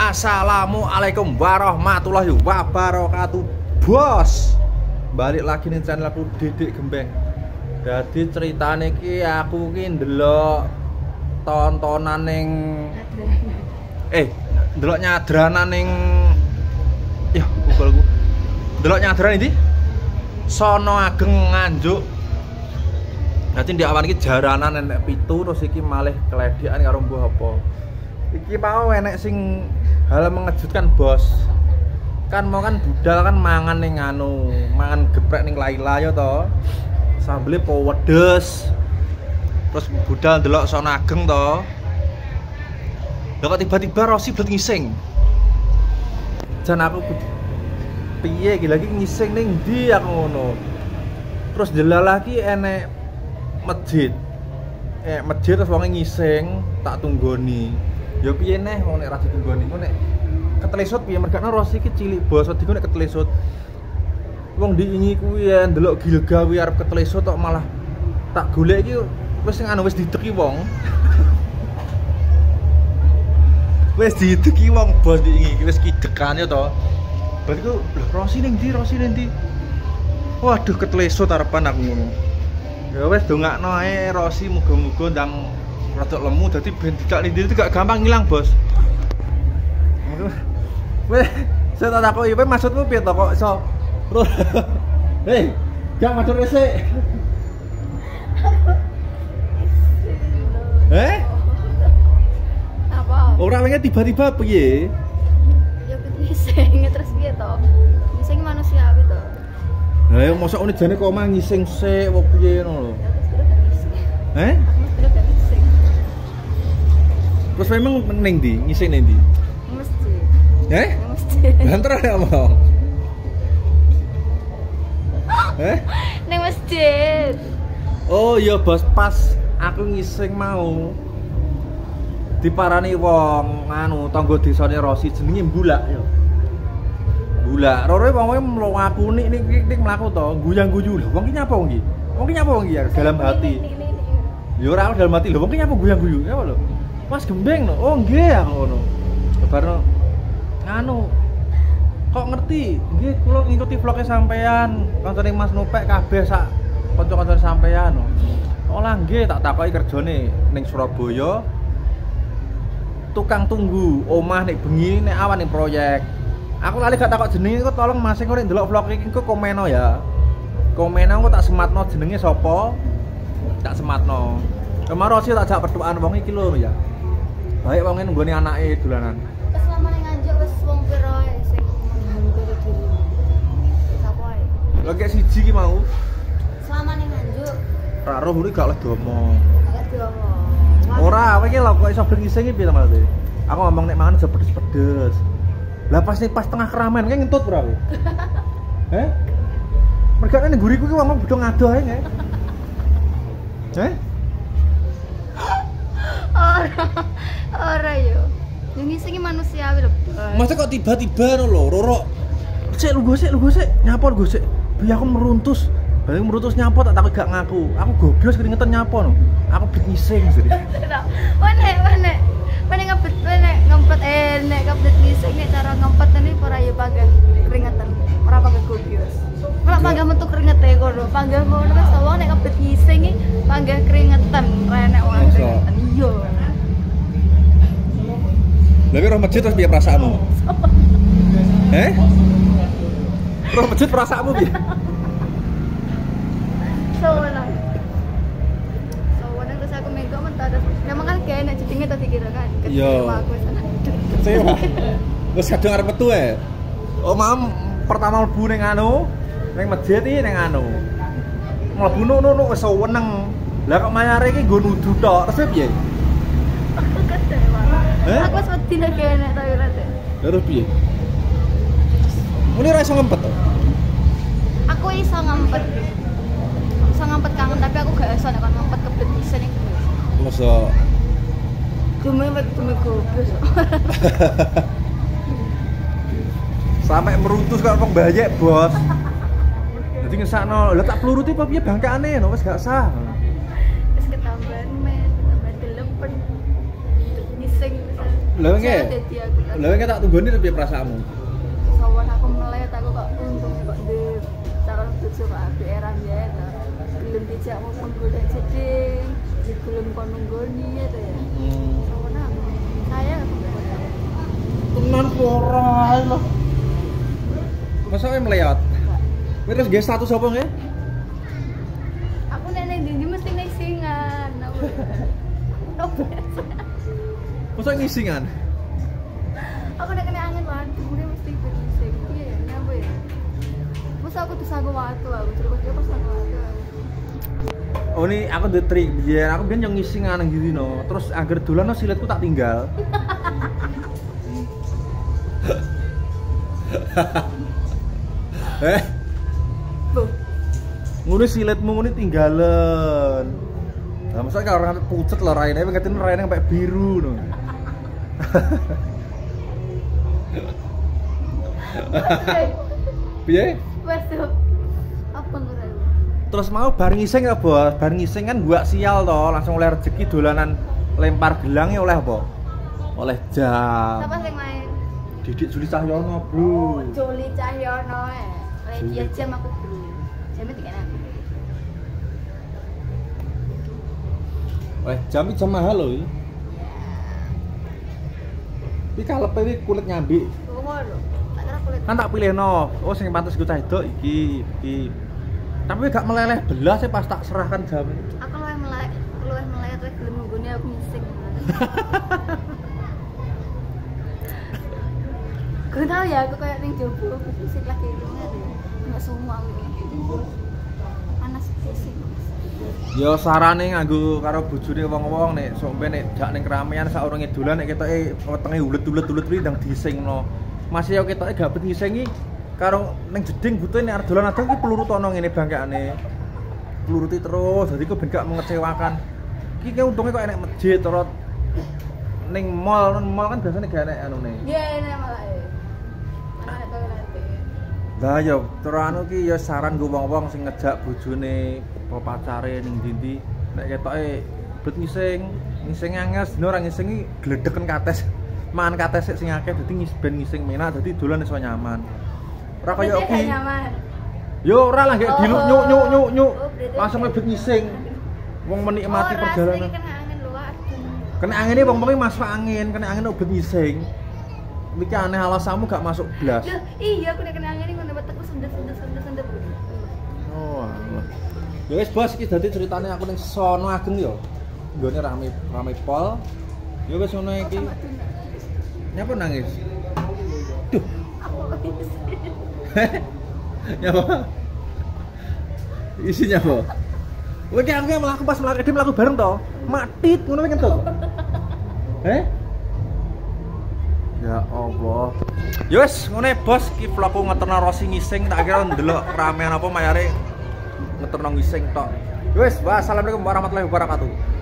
Assalamualaikum warahmatullahi wabarakatuh Bos. Balik lagi nih channel aku Didik Gembeng. Jadi ceritanya ki aku ki ndelok tontonan ning eh ndelok nyadranan ning ya google ku. Ndelok nyadran ini sono ageng nganjuk. Nanti di awan iki jaranan enek pitu terus iki malih keledian karo mbuh apa. Iki mau enek sing hal mengejutkan bos. Kan mau kan budal kan mangan ning anu, mangan geprek ning Laila ya to. Sambele po wedes. Terus budal ndelok sono ageng to. Kok tiba-tiba Rosi blet ngising. Jan aku piye iki lagi ngising ning ndi aku ngono. Terus delal lagi enek masjid eh masjid terus wong ngising tak tunggoni ya piye neh wong nek ra ditunggoni ku nek ketelesut piye? Mergane Rosi iki cilik bos diku nek ketelesut wong diingi kuwi ya ndelok gilga kuwi arep ketelesut kok malah tak golek iki wis sing anu wis dideki wong. Wis dideki wong bos diingi wis kidekane to. Berarti ku lho Rosi ning ndi Rosi ning ndi waduh ketelesut arepan aku ngono. Ya wes dongakno ae Rosi muga-muga ndang rada lemu dadi ben tidak lindir itu gak gampang ngilang bos. Weh saya tak takoki kowe maksudmu piye to kok iso? Hei gak matur resik eh apa? Ora wingi tiba-tiba piye? Ya ngising terus piye to? Ngising manusiawi to? Lah mosok ini jane kok mah ngising sik wong piye ngono lho. Eh? Terus memang ning ndi? Ngising ning ndi? Nang masjid Eh? Masjid Banter ya ngomong. Eh? Nang masjid Oh iya bos pas aku ngising mau diparani wong anu tangga desane Rosi jenenge Mbulak ya. Mbulak, rore wong kowe mlaku nik nik nik, nik mlaku to, guyang-guyu lho. Wong ki nyapa wong ki? Wong ki nyapa wong ki ya dalam hati. Nih. Ya ora dalam hati lho, wong ki nyapa guyang-guyu? Ya lho. Mas Gembeng lho. Oh nggih aku ngono. Barno nganu kok ngerti? Nggih kula ngikuti vlognya sampean kancane Mas Nupek kabeh sak kanca-kanca sampean oh lah nggih tak takoki kerjane ning Surabaya. Tukang tunggu omah nek bengi nek awan ning proyek. Aku lali gak takok jenenge kok tolong Mas sing ndelok vlog iki kok komeno ya? Komeno kok tak sematno jenenge sapa? Tak sematno. Kemarin sih tak jak pertuaan wong iki lho ya baik wong nggone anake dolanan ning nganjuk wis wong pira ae sing hampir diri sapa ae lagi siji ki mau. Selama ning nganjuk. Ra roh uri gak oleh domo gak ora kowe iki lho kok iso iki piye to maksudnya aku ngomong nek mangan pedes-pedes. Lah pas nih pas tengah keramaian kayak ngentut bro eh? Mereka nih guriku ki ngomong budong ngado ae eh ora yo. Yang ngising iki manusiawi lho. Masa kok tiba-tiba no lho roro? Sik lu gue sik lu sik nyapa lu gue sik biar aku meruntus. Balik meruntus nyapa tak takut gak ngaku. Aku gobios keringetan nyapa no aku beli ngising jadi. Wane, wane. Wane ngempet, wane ngempet eh nek ngempet ngising nek cara ngempet ini ora ya pangga keringetan. Ora pangga gobios. Ora pangga metu keringete kono. Pangga ngono wis wong nek ngempet ngising iki keringetan, ora enek wong keringetan. Iya. Lagi roh masjid terus biar perasaanmu. Eh? Roh masjid perasaanmu biar Soalnya. Soalnya terus aku mego mentah terus memang kan kayak enak jedenge tadi kira kan. Iya. Kecewa aku sana. kecewa. Terus kadang arep metu ya oh mam pertama mlebu ning anu ning masjid iki ning anu. Mlebu nu nu wis weneng. Lah kok mayare iki nggo nudu tok? Terus piye Aku kecewa. Eh? Aku sempat tidak kayak enak toilet. ya. terus piye Ini ra iso ngempet to? aku iso ngempet iso ngempet kangen tapi aku gak iso nek kon ngempet kebet bisa nih Masa cuma mek cuma goblok sampai meruntus kok wong bayek, Bos. Jadi ngesakno, lah tak peluruti apa piye bangkane no wis gak sah. Lha aku Lha wingi tak tunggoni piye perasaanmu? Sawan aku melet aku kok untung kok di calon cucu kok api era ya belum dijak mau menggoda jeding belum kon nunggoni ya tuh ya Hmm. Sawan aku saya Tenan ora lho. Masa meleot? Kowe terus nggih status apa nggih? aku nenek dini mesti ngisingan aku aku Masa ngisingan? aku udah kena angin waduh ini mesti berisik iya ya nyapa ya masa aku disago waktu aku terus dia pas sago waktu Oh ini aku the trik biyen aku biyen yang ngisingan nang ndi no. Terus agar dolan no siletku tak tinggal. eh, Tuh, ngono siletmu ngono tinggalen. Nah, masa kalau orang pucet lah raine, pengen raine sampai biru no. Piye? apa Terus mau bar ngising ya, Bos? Bar ngising kan gua sial toh, langsung oleh rezeki dolanan lempar gelangnya oleh apa? Oleh jam. siapa sih main Didik Juli Cahyono, Bro. Oh, Joli Cahyono ya. Lagi Juli. jam aku beli. Jamnya tiga aku. Oleh jam jam mahal loh. Iki kalepe iki kulit nyambi. Kan tak pilih no. Oh sing pantes gue cah edok iki, iki. Tapi gak meleleh belas sih pas tak serahkan jam. Aku lu yang melek, lu yang melek terus belum nungguni aku mising. Gue tau ya, aku kayak ning jobo, aku fisik lagi itu nggak semua aku. Panas fisik. Yo sarane nganggo karo bojone wong-wong nek ben nek dak ning keramaian sak urunge dolan nek ketoke wetenge ulet-ulet-ulet kuwi ndang disingno. Masih yo ketoke gak bet ngisingi karo ning jeding butuh nek arep dolan adang ki peluru tono ngene bangkane. Peluruti terus dadi ku ben gak mengecewakan. Iki ki untunge kok enek masjid terus ning mall, mall kan biasanya gak enek anune. Iya, ini malah ya. Lah yo terus anu ki yo saran gue wong-wong sing ngejak bojone apa pacare ning ndi nek ketoke bet ngising, ngising angel dino ora ngisingi gledeken kates. Mangan kates sik sing akeh dadi ngis ben ngising menak dadi dolan iso nyaman. Ora kaya kuwi. nyaman. Yo ora lah gek diluk Oh. nyuk nyuk nyuk nyuk. Oh, Langsung mlebet ngising. Wong menikmati Oh, perjalanan. kena angin lu aduh. Kena angin ini wong-wong masuk angin, kena angin obat ngising. Iki aneh alasanmu gak masuk blas. Duh, iya aku kena angin ngono aku sendet sendet sendet sendet. Oh, alah. Ya wis bos, iki dadi ceritane aku ning sono ageng yo. Nggone rame rame pol. Ya wis ngono iki. Nyapa nangis? Duh, Aku nyapa? Isinya apa? Aku yang mlaku pas mlaku dia mlaku bareng to. Matit ngono pengen to. Eh? Ya Allah. Ya wis ngene bos, ki vlogku ngeterno Rosi ngising tak kira ndelok ramean apa mayare ngeterno ngising tok. Ya wis, wassalamualaikum warahmatullahi wabarakatuh.